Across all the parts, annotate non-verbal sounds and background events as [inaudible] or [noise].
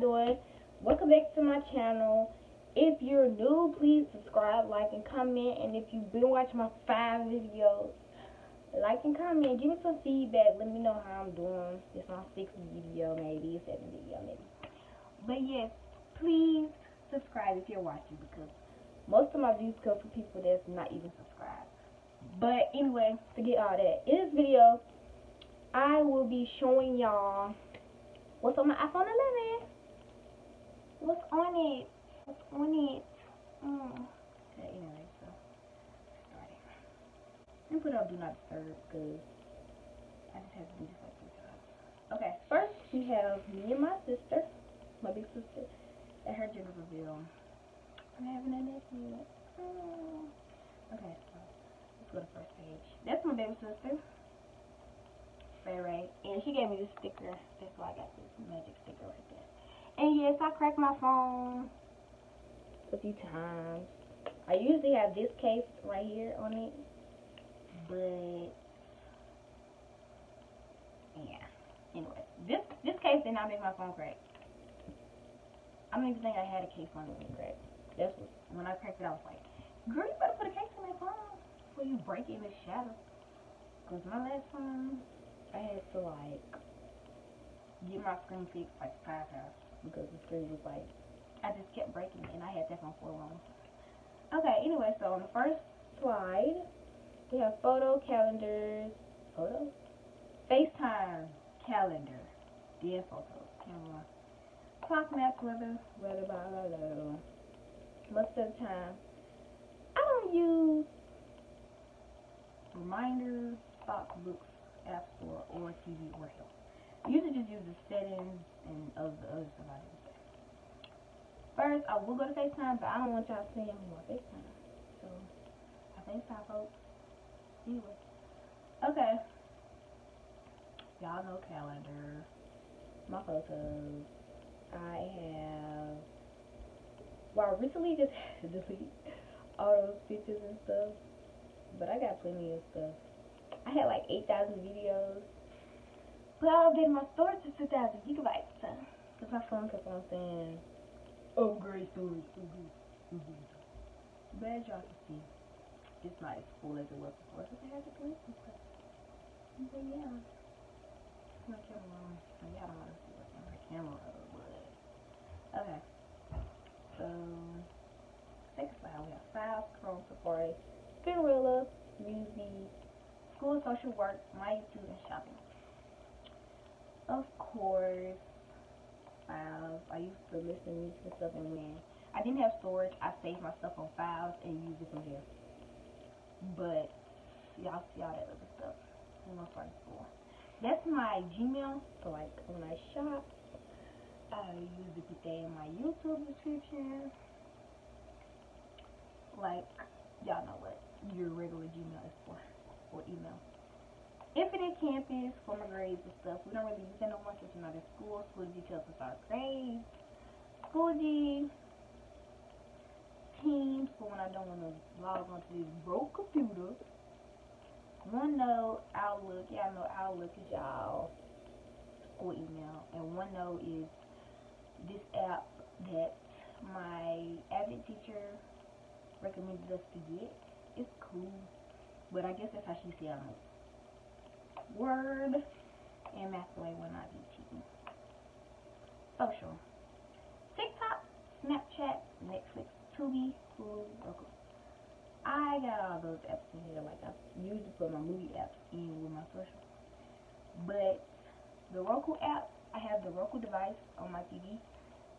doing? Welcome back to my channel. If you're new, please subscribe, like, and comment. And if you've been watching my five videos, like and comment. Give me some feedback. Let me know how I'm doing. It's my sixth video, maybe seventh video, maybe. But yes, please subscribe if you're watching because most of my views come from people that's not even subscribed. But anyway, forget all that. In this video, I will be showing y'all what's on my iPhone 11. What's on it? What's on it? Mm. Okay, anyway, so. Let me put on Do Not Disturb because I just have to do this like three times. Okay, first we have me and my sister, my big sister, at her gender reveal. I'm having a nephew. Oh. Okay, so let's go to first page. That's my baby sister. Ray Ray. And she gave me this sticker. That's why I got this magic sticker right there. And yes, I cracked my phone a few times. I usually have this case right here on it. But yeah. Anyway, this this case did not make my phone crack. I don't even think I had a case on it cracked. That's when I cracked it, I was like, girl, you better put a case on that phone before you break it and shatter. Because my last phone, I had to like get my screen fixed like five times because the screen was like I just kept breaking it and I had that phone for a long. Okay, anyway, so on the first slide we have photo calendars photo? FaceTime calendar. Then photos. Camera. Clock map weather weather blah blah blah. Most of the time I don't use reminders, stock books, App Store or TV or Health. Usually just use the settings and of the other do. First, I will go to FaceTime, but I don't want y'all seeing me on FaceTime. So, I think FaceTime, folks. Anyway. Okay. Y'all know calendar. My photos. I have... Well, I recently just [laughs] had to delete all those pictures and stuff. But I got plenty of stuff. I had like 8,000 videos. But I updated my storage to 2,000 gigabytes. Because my phone kept on saying, upgrade storage, upgrade, upgrade. But as y'all can see, it's not as full as it was before. Because I had to delete some. But yeah. My camera on. Y'all don't want to see what's on my camera. But, okay. So, second slide, we have files, Chrome, Safari, Spinrilla, Music, school, and social work, my YouTube, and shopping. Of course, files. I used to listen to music and stuff, and man, I didn't have storage. I saved my stuff on files and used it from there. But y'all see all that other stuff. I'm gonna for. That's my Gmail. So like when I shop, I use to put that in my YouTube description. Like y'all know what your regular Gmail is for or email. Infinite Campus for my grades and stuff. We don't really use that no more since we're not in school. Schoology tells us our grades. Schoology Teams for when I don't want to log onto this broke computer. OneNote, Outlook. Y'all know Outlook is y'all school email. And OneNote is this app that my admin teacher recommended us to get. It's cool. But I guess that's how she said. Word and Mathway will not be cheating. Social. TikTok, Snapchat, Netflix, Tubi, Hulu, Roku. I got all those apps in here. Like I used to put my movie apps in with my social. But the Roku app, I have the Roku device on my TV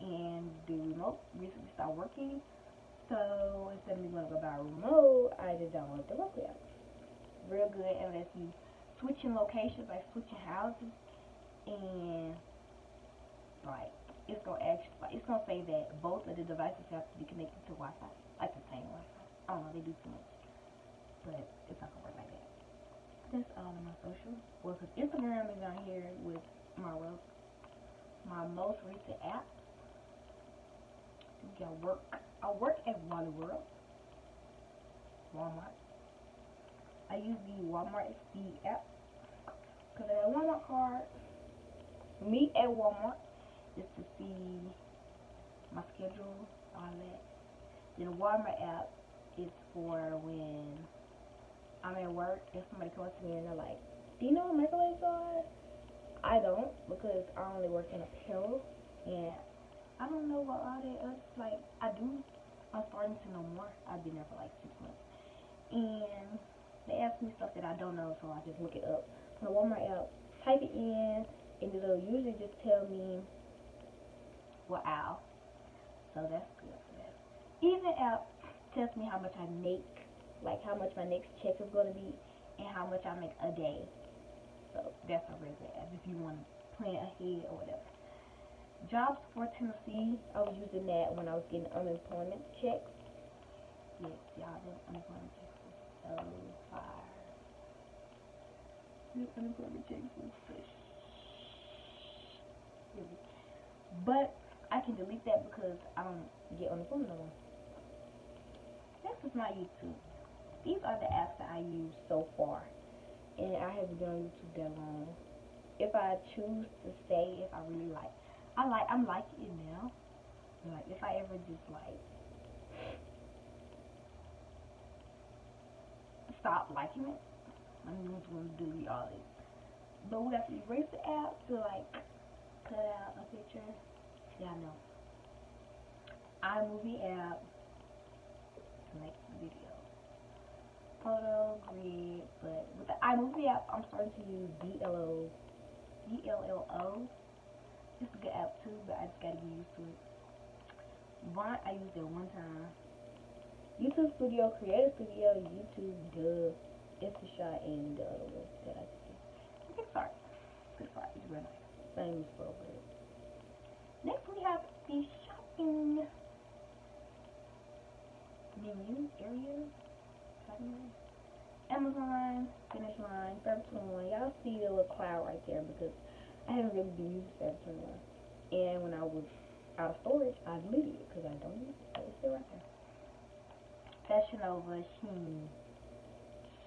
and the remote recently started working. So instead of me going to go buy a remote, I just download the Roku app real good and lets you switching locations, like switching houses, and like it's gonna actually, like, it's gonna say that both of the devices have to be connected to Wi-Fi, like the same Wi-Fi. I don't know, they do too much, but it's not gonna work like that. That's all of my social. Well, cause Instagram is on here with my my most recent app. Got work. I work at Wally World, Walmart. I use the Walmart app because I have a Walmart card. Meet at Walmart is to see my schedule, all that. Then the Walmart app is for when I'm at work and somebody comes to me and they're like, do you know what microwaves are? I don't because I only work in apparel and I don't know what all that is. Like, I do, I'm starting to know more. I've been there for like six months. And they ask me stuff that I don't know, so I just look it up. The Walmart app, type it in, and it'll usually just tell me what aisle. So that's good for that. Even app tells me how much I make, like how much my next check is going to be, and how much I make a day. So that's a really good app if you want to plan ahead or whatever. Jobs for Tennessee, I was using that when I was getting unemployment checks. Yes, y'all, unemployment checks so But I can delete that because I don't get unemployment no more. This is my YouTube. These are the apps that I use so far and I haven't been on YouTube that long. If I choose to stay, if I really like, I like, I'm liking it now. Like, if I ever just like stop liking it, I'm just going to delete all this. But we have to erase the app to like cut out a picture. Yeah, I know. iMovie app to make video photo grid, but with the iMovie app, I'm starting to use DLO, DLLO. It's a good app too, but I just gotta get used to it. Vont, I used it one time. YouTube Studio, Creative Studio, YouTube, Dub, InstaShot, and the other one that I did. PicsArt. PicsArt is real nice. Same as Photoshop. Next we have the shopping menu area. Amazon, Finish Line, Forever 21. Y'all see the little cloud right there because I haven't really been using Forever 21. And when I was out of storage, I deleted it because I don't use it. It's still right there. Fashion Nova, Shein,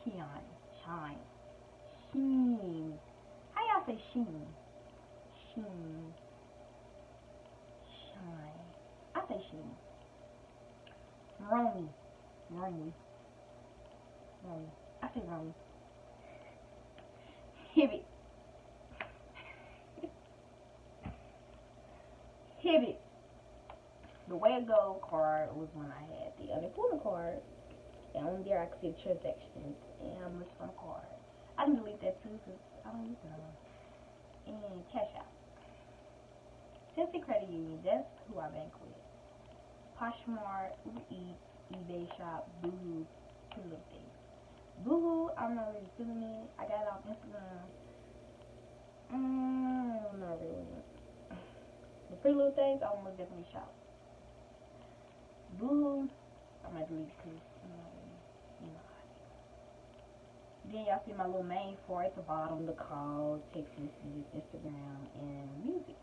Shein, Shine, Shein. How y'all say Shein? Shein, Shine. I say Shein. Romy, Romy. Romy. I say Romy. Hibbett. Hibbett. The way to go card was when I had the unemployment card. On there I could see the transactions and how much on the card. I can delete that too because I don't use it. And cash out. Tennessee Credit Union, that's who I bank with. Poshmark, Uber Eats, eBay Shop, Boohoo, little things. Boohoo, I'm not really feeling it. I got it off Instagram. Mm, not really. [sighs] The pretty little things, I almost definitely shop. Boohoo, I might delete because, you know, you know. Then y'all see my little main four at the bottom, the call, text Instagram, and music.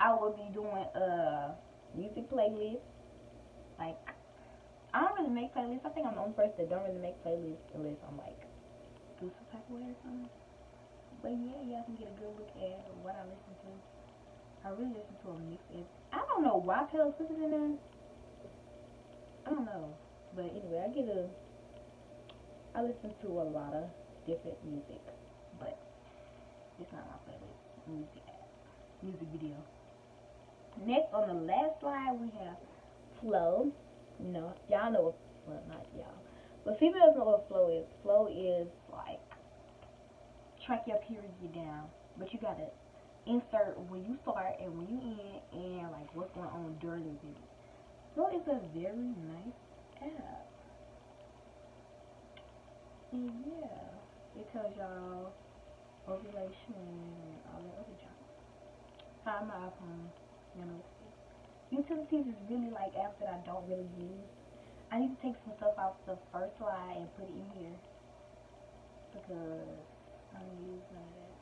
I will be doing a music playlist, like I don't really make playlists. I think I'm the only person that don't really make playlists unless I'm like do some type of way or something. But yeah, y'all can get a good look at what I listen to. I really listen to a mix of I don't know why Taylor Swift is in there. I don't know. But anyway, I get a I listen to a lot of different music. But it's not my playlist. Music music video. Next on the last slide we have Flow. You know, y'all know what, well, not y'all. But females know what flow is. Flow is like track your period down. But you gotta insert when you start and when you end and like what's going on during the video. Flow is a very nice app. Yeah, it tells y'all ovulation and all that other junk. Find my iPhone, know. Utilities is really like apps that I don't really use. I need to take some stuff off the first slide and put it in here because I don't use none of that.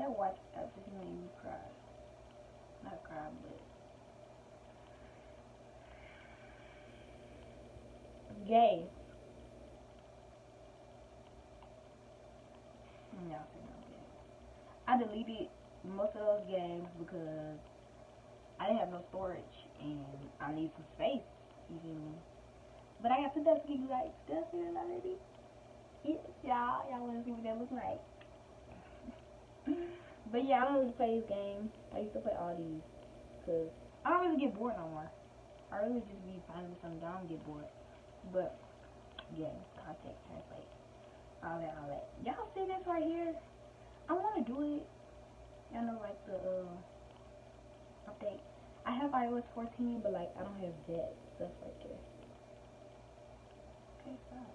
That watch app just made me cry. Not cry, but gay. Y'all see no gay. I deleted most of those games because I didn't have no storage and I need some space. You feel me? But I got 2,000 gigabytes. That's it already. Yes, y'all. Y'all want to see what that looks like. [laughs] but yeah, I don't really play these games. I used to play all these. Because I don't really get bored no more. I really just be finding something. Don't get bored. But, yeah, contact, translate. All that, all that. Y'all see this right here? I want to do it. Y'all know, like, the, uh, update. I have iOS 14, but, like, I don't have that stuff right there. Okay, stop.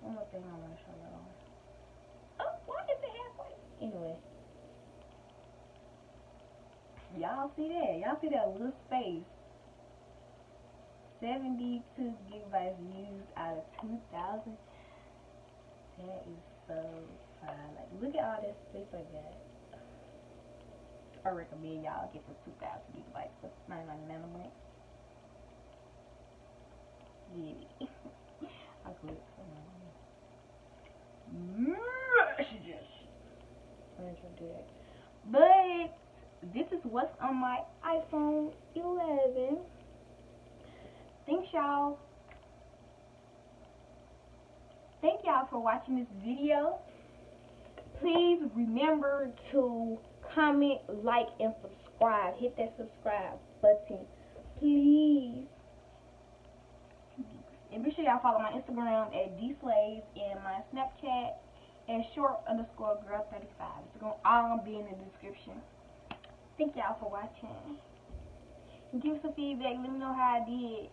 One more thing I want to show y'all. Oh, why is it halfway? Anyway. Y'all see that? Y'all see that little space? 72 gigabytes used out of 2,000. That is so Like, look at all this space I got. I recommend y'all get the 2,000 gigabytes for 99 nanobytes. Yeah. [laughs] I click messages. Mm, that. But this is what's on my iPhone 11. Thanks y'all. Thank y'all for watching this video. Please remember to comment, like, and subscribe. Hit that subscribe button. Please. And be sure y'all follow my Instagram at dslayys and my Snapchat at short underscore girl 35. It's going to all be in the description. Thank y'all for watching. Give some feedback. Let me know how I did.